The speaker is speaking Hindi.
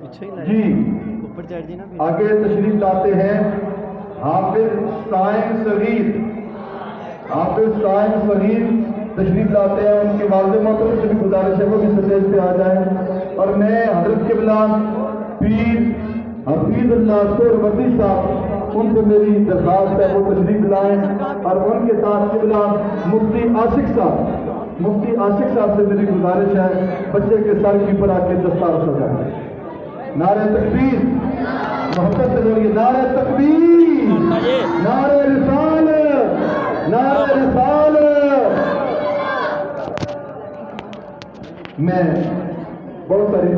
पीछे ही। जी। ऊपर चढ़ जी ना आगे तशरीफ़ लाते हैं। हाफिज साइम सगीर हाफिज साइम सगीर तशरीफ़ लाते हैं। उनके वालद मोहतरम से भी गुजारिश है वो भी स्टेज पे आ जाए। और मैं हज़रत के बिलान पीर हफीज अल्लाह सोरवती साहब उनसे मेरी दरखास्त है, वो तशरीफ़ लाएँ और उनके साथ के बिलान मुफ्ती आशिक साहब, मुफ्ती आशिक साहब से मेरी गुजारिश है, बच्चे के सर की ऊपर आके दस्तार सजाएँ नारे तकबीर, मोहब्बत से बोलिए नारे तकबीर, नारे रिसाल नारे रिसाल। मैं बहुत सारी